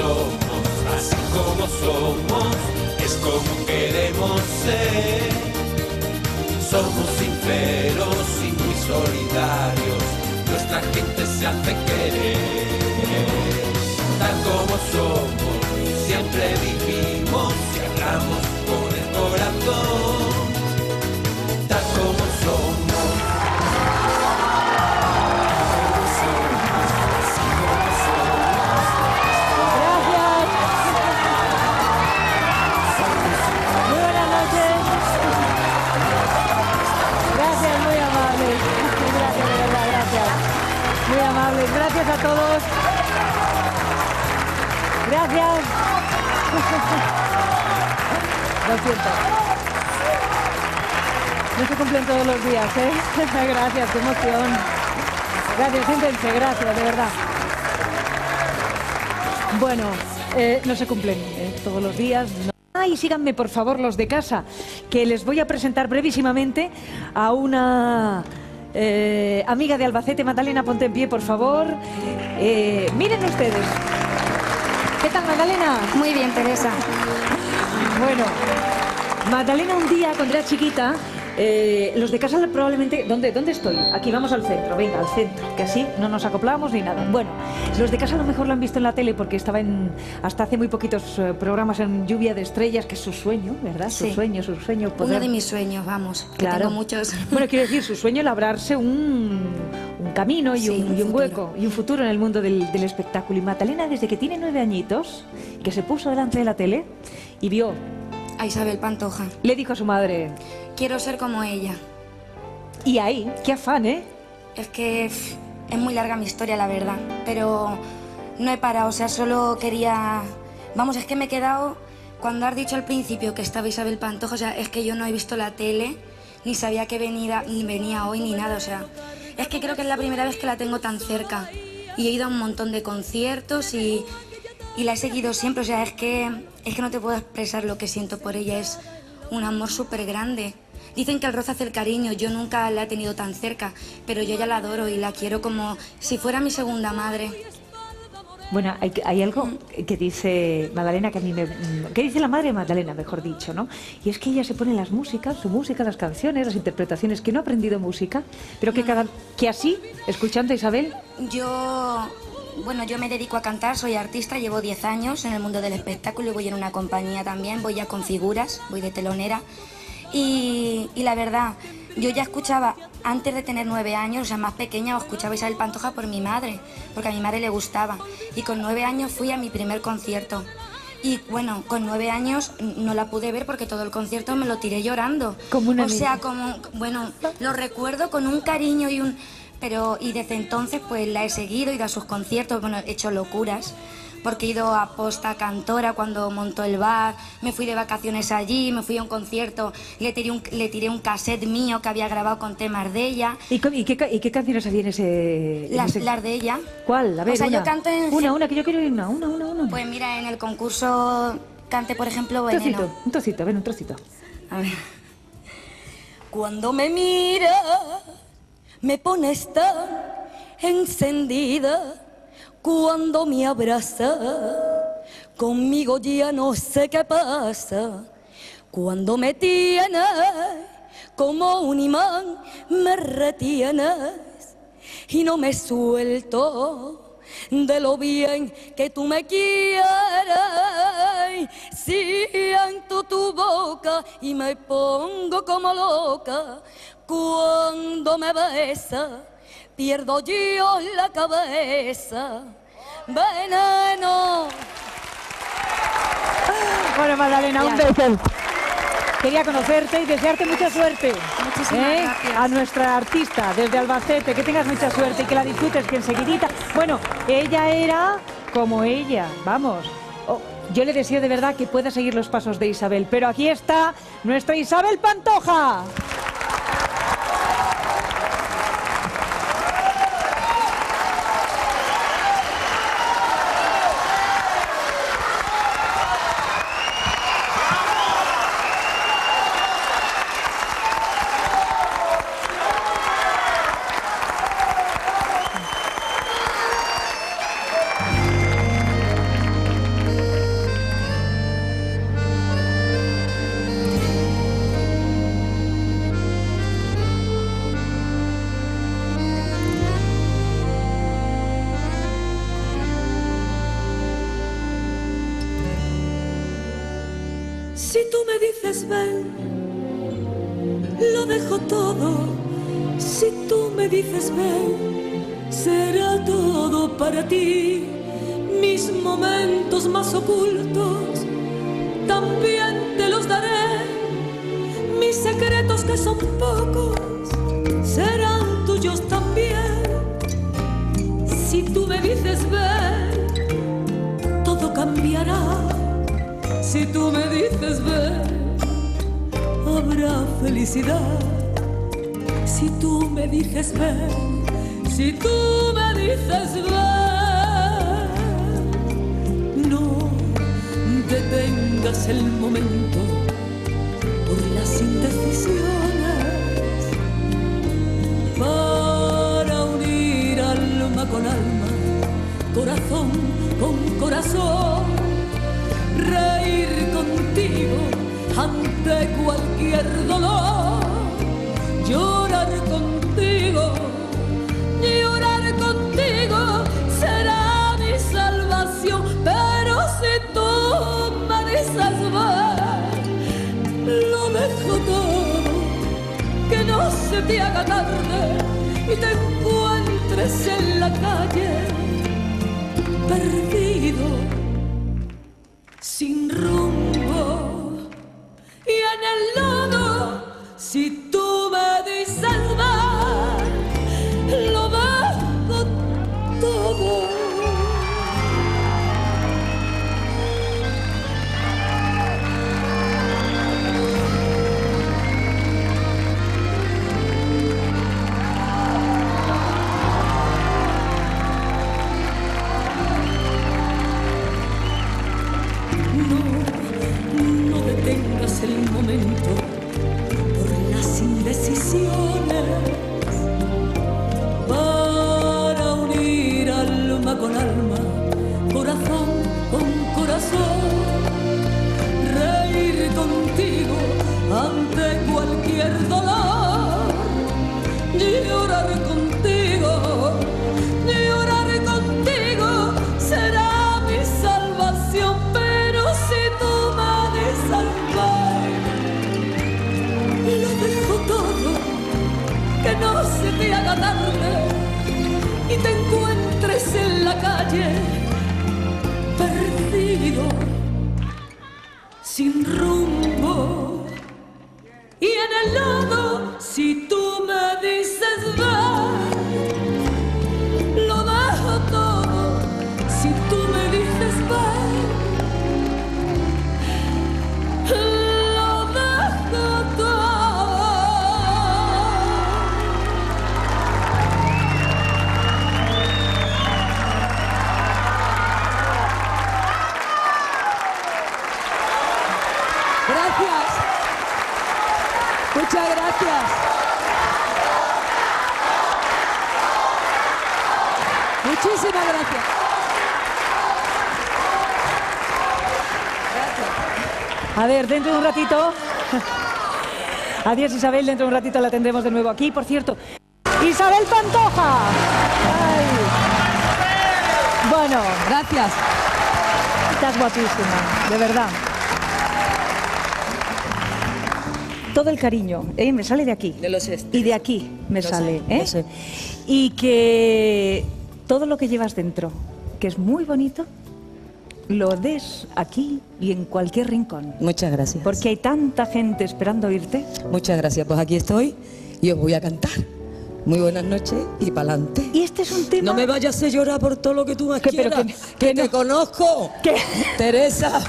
somos, así como somos, es como queremos ser. Somos sinceros y muy solidarios, nuestra gente se hace querer. Tal como somos, siempre vivimos y hablamos con el corazón. Todos los días, ¿eh? Gracias, qué emoción. Gracias, siéntense, gracias, de verdad. Bueno, eh, no se cumplen eh, todos los días. no. Ay, síganme por favor los de casa, que les voy a presentar brevísimamente a una eh, amiga de Albacete, Magdalena, ponte en pie, por favor. Miren ustedes. ¿Qué tal, Magdalena? Muy bien, Teresa. Bueno, Magdalena un día, cuando era chiquita, eh, los de casa probablemente... ¿dónde, ¿Dónde estoy? Aquí vamos al centro, venga, al centro, que así no nos acoplábamos ni nada. Bueno, los de casa a lo mejor lo han visto en la tele porque estaba en, hasta hace muy poquitos eh, programas en Lluvia de Estrellas, que es su sueño, ¿verdad? Su sueño, su sueño. Uno poder- de mis sueños, vamos. que Claro. Tengo muchos. Bueno, quiero decir, su sueño labrarse un, un camino y, Sí, un, y hueco y un futuro en el mundo del, del espectáculo. Y Magdalena, desde que tiene nueve añitos, que se puso delante de la tele y vio, A Isabel Pantoja. le dijo a su madre, Quiero ser como ella. y ahí, qué afán, ¿eh? Es que es muy larga mi historia, la verdad. Pero no he parado, o sea, solo quería... Vamos, es que me he quedado... Cuando has dicho al principio que estaba Isabel Pantoja, o sea, es que yo no he visto la tele, ni sabía que venía, ni venía hoy, ni nada, o sea... Es que creo que es la primera vez que la tengo tan cerca. Y he ido a un montón de conciertos y, y la he seguido siempre, o sea, es que, es que no te puedo expresar lo que siento por ella, es un amor súper grande. Dicen que el roce hace el cariño, yo nunca la he tenido tan cerca, pero yo ya la adoro y la quiero como si fuera mi segunda madre. Bueno, hay, hay algo que dice Magdalena que a mí me... que dice la madre de Magdalena, mejor dicho, ¿no? Y es que ella se pone las músicas, su música, las canciones, las interpretaciones, que no ha aprendido música, pero que cada... que así, escuchando a Isabel, Yo, bueno, yo me dedico a cantar, soy artista, llevo 10 años en el mundo del espectáculo y voy en una compañía también, voy ya con figuras, voy de telonera. Y, y la verdad, yo ya escuchaba, antes de tener 9 años, o sea, más pequeña, escuchaba Isabel Pantoja por mi madre, porque a mi madre le gustaba. Y con 9 años fui a mi primer concierto. Y bueno, con nueve años no la pude ver porque todo el concierto me lo tiré llorando. Como una o sea, como, bueno, lo recuerdo con un cariño y un... Pero, y desde entonces pues la he seguido, he ido a sus conciertos, bueno, he hecho locuras, porque he ido a Posta Cantora cuando montó el bar, me fui de vacaciones allí, me fui a un concierto, le tiré un, le tiré un cassette mío que había grabado con temas de ella, ¿y, qué, y qué canciones había en ese... en las, ese- las de ella. ¿Cuál? A ver, O sea, una. yo canto en... Una, una, que yo quiero oír una, una, una, una. Pues mira, en el concurso cante, por ejemplo, un Veneno. trocito, un trocito, ven, un trocito. A ver. Cuando me mira, me pones tan encendida. Cuando me abraza, conmigo ya no sé qué pasa. Cuando me tienes como un imán, me retienes y no me suelto de lo bien que tú me quieres. Siento tu boca y me pongo como loca cuando me besa. Pierdo yo la cabeza. Veneno. Bueno, Magdalena, un beso. Quería conocerte y desearte mucha suerte. Muchísimas ¿eh? gracias. A nuestra artista desde Albacete, que tengas mucha suerte y que la disfrutes, que enseguidita. Bueno, ella era como ella, vamos. Oh, yo le deseo de verdad que pueda seguir los pasos de Isabel, pero aquí está nuestra Isabel Pantoja. Si tú me dices ven, lo dejo todo. Si tú me dices ven, será todo para ti. Mis momentos más ocultos también te los daré. Mis secretos que son pocos serán tuyos también. Si tú me dices ven, Si tú me dices ven, habrá felicidad. Si tú me dices ven, si tú me dices ven, no detengas el momento por las indecisiones para unir alma con alma, corazón con corazón, ante cualquier dolor, llorar contigo, llorar contigo será mi salvación, pero si tú me ven, lo dejo todo, que no se te haga tarde y te encuentres en la calle perdido, sin rumbo si tú me dices ven, lo dejo todo. No, no detengas el momento ante cualquier dolor, llorar contigo, llorar contigo será mi salvación, pero si tú me ven, lo dejo todo, que no se te haga tarde Muchísimas gracias. A ver, dentro de un ratito. Adiós Isabel, dentro de un ratito la tendremos de nuevo aquí. Por cierto, Isabel Pantoja. Ay. Bueno, Gracias. estás guapísima, de verdad. Todo el cariño, ¿eh? me sale de aquí. De los est- Y de aquí me Lo sale. sé, ¿eh? Y que todo lo que llevas dentro, que es muy bonito, lo des aquí y en cualquier rincón. Muchas gracias. Porque hay tanta gente esperando oírte. Muchas gracias. Pues aquí estoy y os voy a cantar. Muy buenas noches y pa'lante. Y este es un tema. No me vayas a llorar por todo lo que tú más Que- pero que- te no. conozco. ¿Qué? Teresa.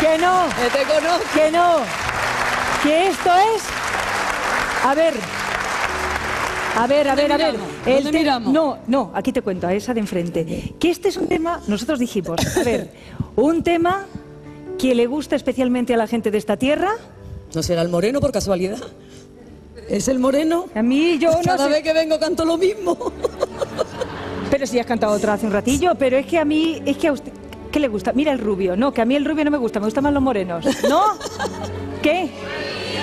Que no, Que te conozco. que no. Que esto es. A ver. A ver, a ver, a ver. ¿Dónde te- miramos? No, no, aquí te cuento, a esa de enfrente. Que este es un tema, nosotros dijimos, a ver, un tema que le gusta especialmente a la gente de esta tierra. ¿No será el moreno por casualidad? ¿Es el moreno? A mí yo no Cada sé. vez que vengo canto lo mismo. Pero si has cantado otra hace un ratillo, pero es que a mí, es que a usted, ¿qué le gusta? Mira el rubio, no, que a mí el rubio no me gusta, me gustan más los morenos, ¿no? ¿Qué?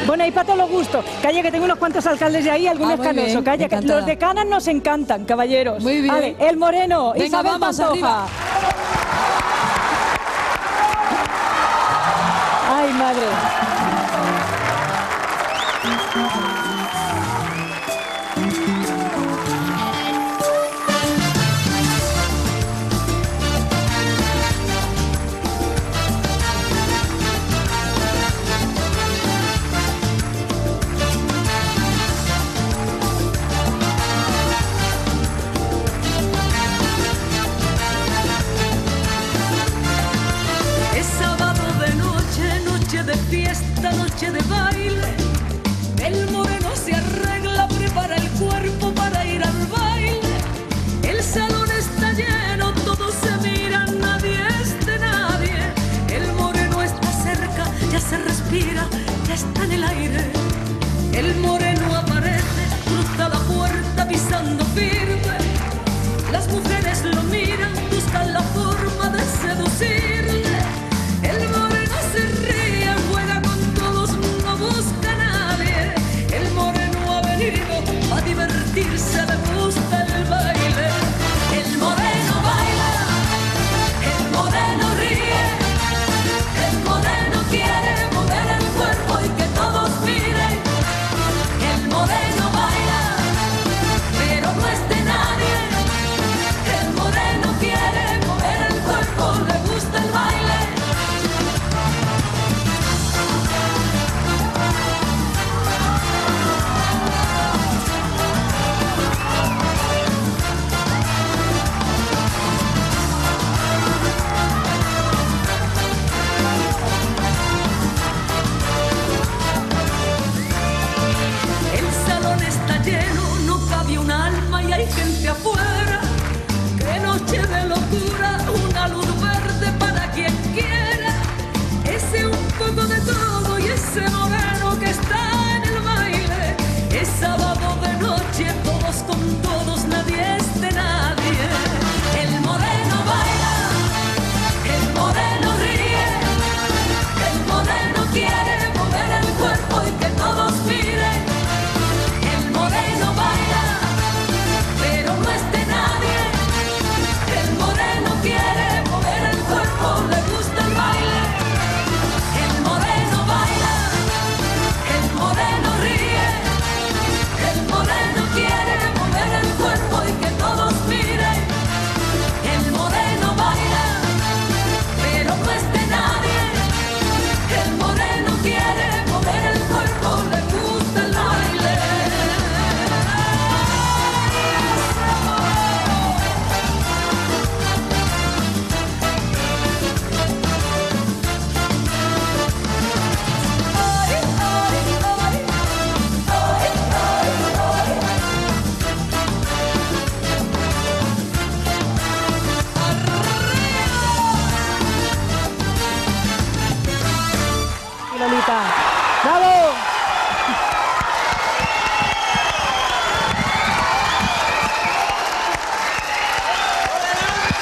Bueno, hay para todos los gustos. Calla, que tengo unos cuantos alcaldes de ahí, algunos Ah, canosos. bien, Calla, que los de canas nos encantan, caballeros. Muy bien. Vale, el moreno, Venga, Isabel vamos, Pantoja. Ay, madre. El moreno aparece, cruza la puerta pisando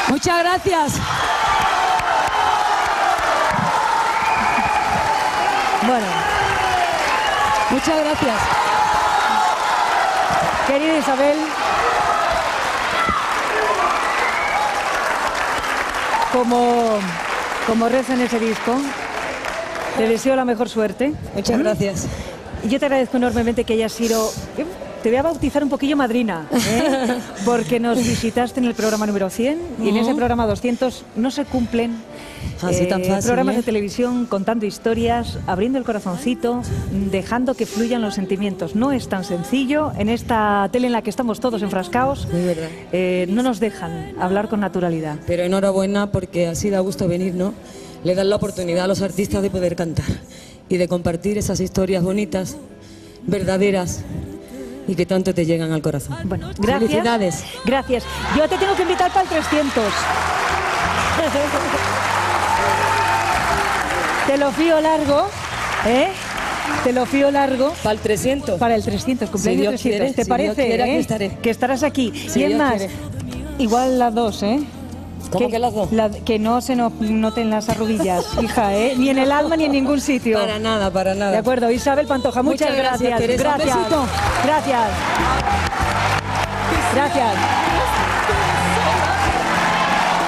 Muchas gracias. Bueno, Muchas gracias. querida Isabel. Como, como reza en ese disco, te deseo la mejor suerte. Muchas gracias. Yo te agradezco enormemente que hayas sido. Te voy a bautizar un poquillo madrina, ¿eh? porque nos visitaste en el programa número 100 y en ese programa 200 no se cumplen eh, Así tan fácil, programas ¿eh? de televisión contando historias, abriendo el corazoncito, dejando que fluyan los sentimientos. No es tan sencillo. En esta tele en la que estamos todos enfrascados, eh, no nos dejan hablar con naturalidad. Pero enhorabuena porque así da gusto venir, ¿no? Le dan la oportunidad a los artistas de poder cantar y de compartir esas historias bonitas, verdaderas y que tanto te llegan al corazón. Bueno, gracias. Felicidades. Gracias. Yo te tengo que invitar para el 300. te lo fío largo, ¿eh? Te lo fío largo. Para el 300. Para el 300, cumpleaños Si Dios 300. quiere, ¿Te si parece? Eh? estaré. Que estarás aquí. Dios más, quiere. igual las dos, ¿eh? ¿Cómo que las dos? la- que no se no- noten las arruguillas, hija, ¿eh? Ni en el alma ni en ningún sitio. Para nada, para nada. De acuerdo, Isabel Pantoja, muchas, Muchas gracias, Teresa. Gracias. Gracias. Gracias.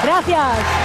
Gracias.